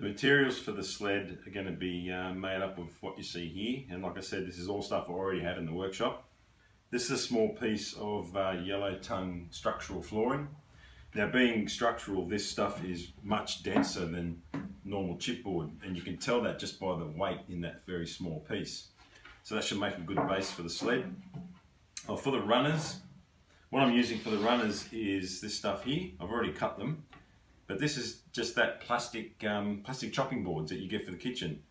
The materials for the sled are going to be uh, made up of what you see here and like I said this is all stuff I already had in the workshop. This is a small piece of uh, yellow tongue structural flooring. Now being structural this stuff is much denser than normal chipboard and you can tell that just by the weight in that very small piece. So that should make a good base for the sled. Oh, for the runners, what I'm using for the runners is this stuff here. I've already cut them but this is just that plastic, um, plastic chopping boards that you get for the kitchen.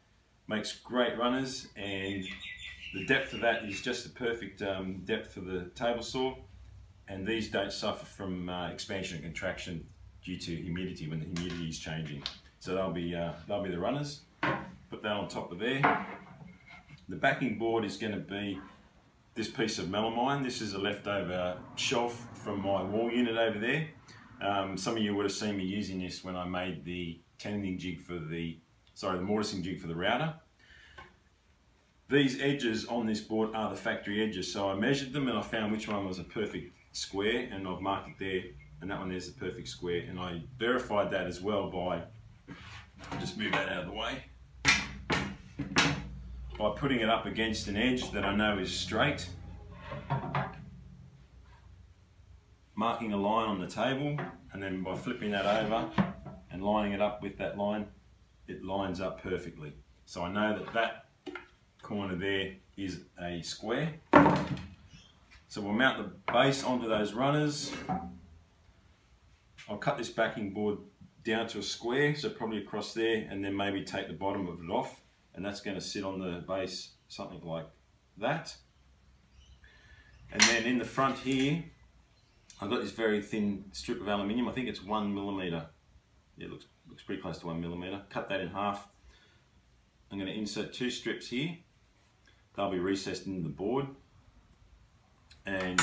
Makes great runners and the depth of that is just the perfect um, depth for the table saw. And these don't suffer from uh, expansion and contraction due to humidity when the humidity is changing. So they'll be, uh, they'll be the runners. Put that on top of there. The backing board is going to be this piece of melamine. This is a leftover shelf from my wall unit over there. Um, some of you would have seen me using this when I made the tenoning jig for the, sorry, the mortising jig for the router. These edges on this board are the factory edges, so I measured them and I found which one was a perfect square and I've marked it there and that one there's the perfect square and I verified that as well by, just move that out of the way, by putting it up against an edge that I know is straight marking a line on the table and then by flipping that over and lining it up with that line it lines up perfectly. So I know that that corner there is a square. So we'll mount the base onto those runners. I'll cut this backing board down to a square so probably across there and then maybe take the bottom of it off and that's going to sit on the base something like that. And then in the front here I've got this very thin strip of aluminium. I think it's one millimeter. Yeah, it looks, looks pretty close to one millimeter. Cut that in half. I'm going to insert two strips here. They'll be recessed into the board. And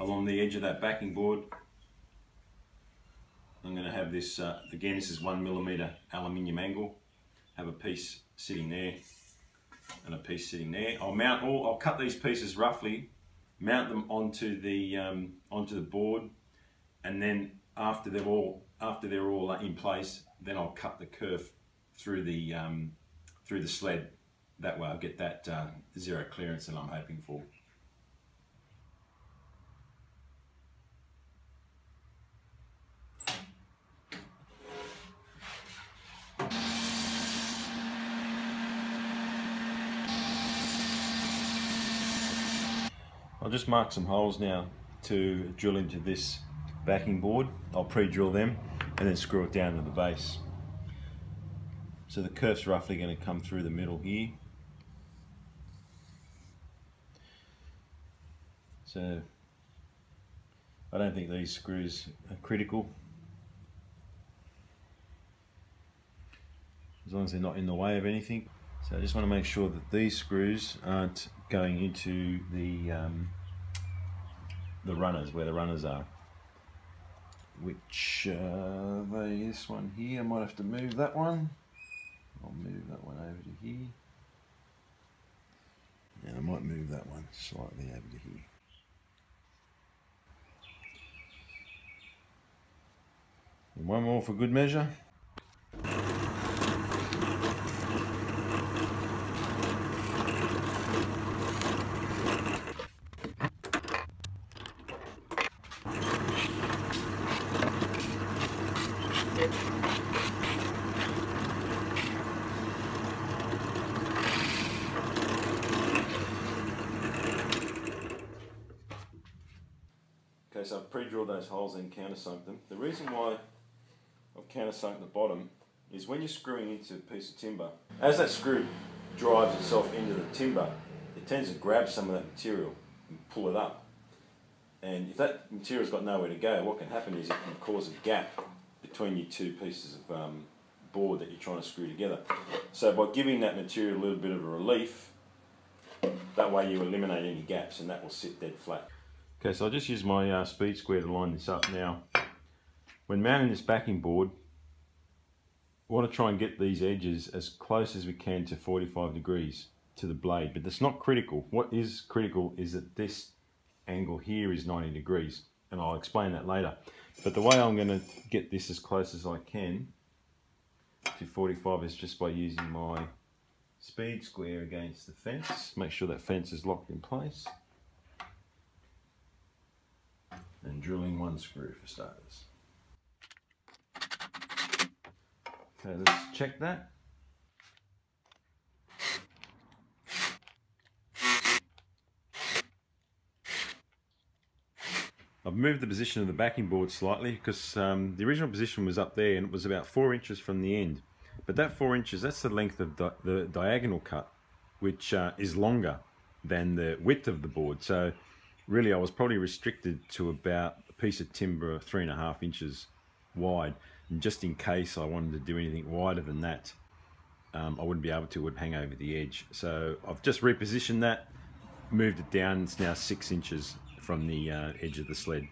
along the edge of that backing board, I'm going to have this, uh, again, this is one millimeter aluminium angle. Have a piece sitting there and a piece sitting there. I'll mount all, I'll cut these pieces roughly mount them onto the um, onto the board, and then after they're all after they're all in place, then I'll cut the kerf through the um, through the sled. That way, I'll get that uh, zero clearance that I'm hoping for. I'll just mark some holes now to drill into this backing board. I'll pre-drill them and then screw it down to the base. So the kerf's roughly going to come through the middle here. So I don't think these screws are critical. As long as they're not in the way of anything. So I just want to make sure that these screws aren't going into the um, the runners, where the runners are. Which, uh, this one here, I might have to move that one. I'll move that one over to here. And I might move that one slightly over to here. And one more for good measure. Okay, so I've pre-drilled those holes and countersunk them. The reason why I've countersunk the bottom is when you're screwing into a piece of timber, as that screw drives itself into the timber, it tends to grab some of that material and pull it up. And if that material's got nowhere to go, what can happen is it can cause a gap between your two pieces of um, board that you're trying to screw together. So by giving that material a little bit of a relief, that way you eliminate any gaps and that will sit dead flat. Okay, so I'll just use my uh, speed square to line this up now. When mounting this backing board, we want to try and get these edges as close as we can to 45 degrees to the blade, but that's not critical. What is critical is that this angle here is 90 degrees, and I'll explain that later. But the way I'm going to get this as close as I can to 45 is just by using my speed square against the fence. Make sure that fence is locked in place. And drilling one screw for starters. Okay, let's check that. I've moved the position of the backing board slightly because um, the original position was up there and it was about four inches from the end. But that four inches, that's the length of di the diagonal cut, which uh, is longer than the width of the board. So really I was probably restricted to about a piece of timber three and a half inches wide. And just in case I wanted to do anything wider than that, um, I wouldn't be able to, it would hang over the edge. So I've just repositioned that, moved it down, it's now six inches from the uh, edge of the sled.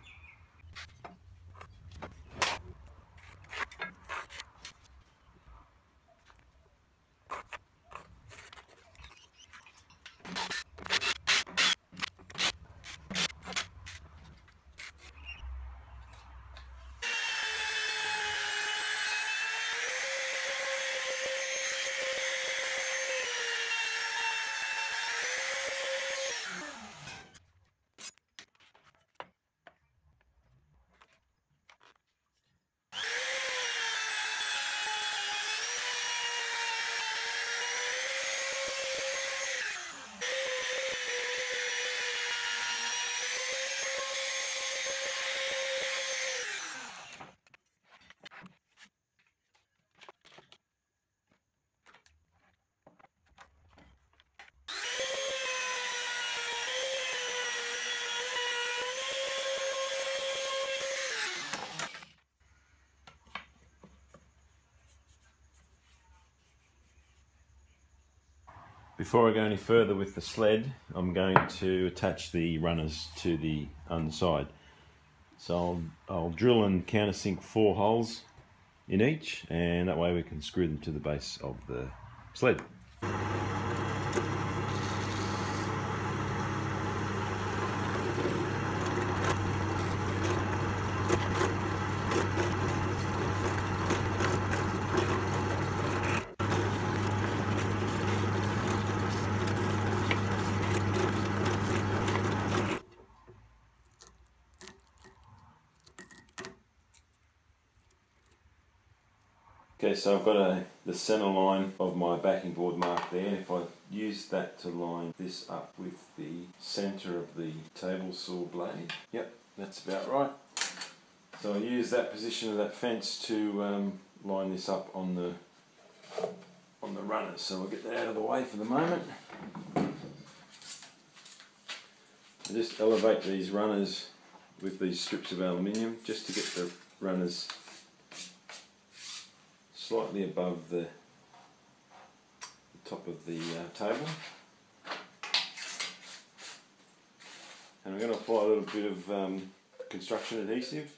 Before I go any further with the sled, I'm going to attach the runners to the underside. So I'll, I'll drill and countersink four holes in each, and that way we can screw them to the base of the sled. Okay, so I've got a the center line of my backing board marked there. If I use that to line this up with the center of the table saw blade, yep, that's about right. So I use that position of that fence to um, line this up on the on the runners. So we'll get that out of the way for the moment. I just elevate these runners with these strips of aluminium just to get the runners slightly above the, the top of the uh, table. And I'm going to apply a little bit of um, construction adhesive.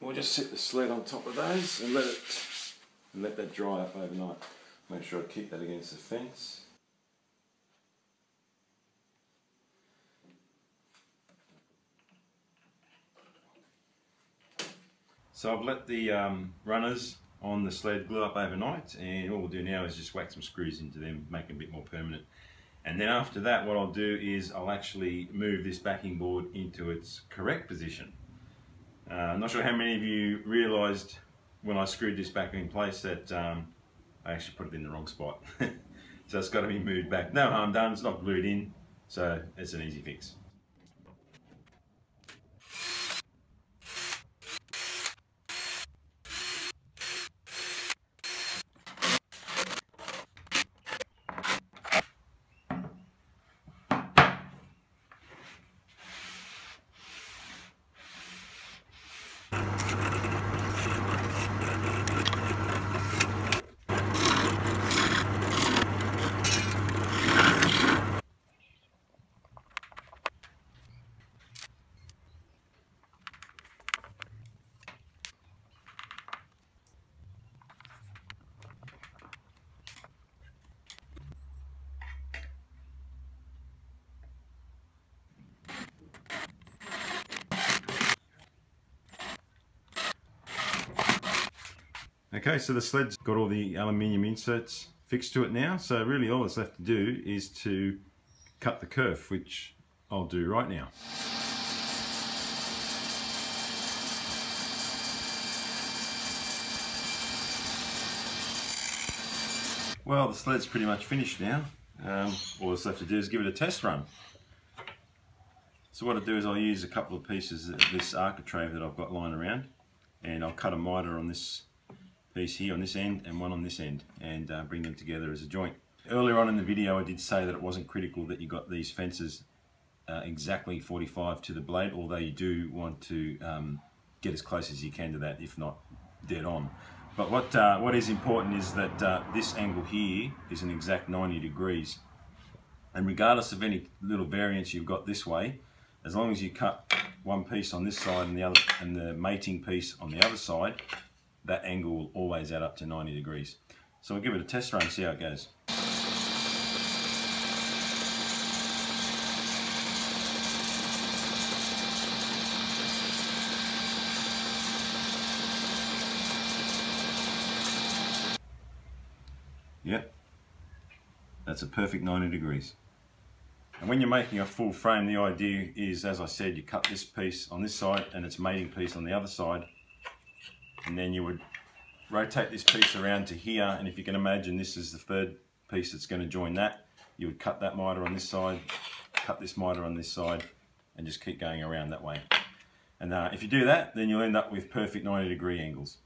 We'll just set the sled on top of those and let it and let that dry up overnight. Make sure I keep that against the fence. So I've let the um, runners on the sled glue up overnight and all we'll do now is just whack some screws into them, make them a bit more permanent. And then after that what I'll do is I'll actually move this backing board into its correct position. Uh, I'm not sure how many of you realised when I screwed this back in place that um, I actually put it in the wrong spot. so it's got to be moved back. No harm done, it's not glued in, so it's an easy fix. Okay, so the sled's got all the aluminium inserts fixed to it now. So really all that's left to do is to cut the kerf, which I'll do right now. Well, the sled's pretty much finished now. Um, all that's left to do is give it a test run. So what I'll do is I'll use a couple of pieces of this architrave that I've got lying around and I'll cut a miter on this piece here on this end and one on this end and uh, bring them together as a joint. Earlier on in the video I did say that it wasn't critical that you got these fences uh, exactly 45 to the blade although you do want to um, get as close as you can to that if not dead on. But what, uh, what is important is that uh, this angle here is an exact 90 degrees and regardless of any little variance you've got this way as long as you cut one piece on this side and the other and the mating piece on the other side, that angle will always add up to 90 degrees. So we'll give it a test run see how it goes. Yep, that's a perfect 90 degrees. And when you're making a full frame, the idea is, as I said, you cut this piece on this side and its mating piece on the other side. And then you would rotate this piece around to here. And if you can imagine, this is the third piece that's going to join that. You would cut that miter on this side, cut this miter on this side, and just keep going around that way. And uh, if you do that, then you'll end up with perfect 90 degree angles.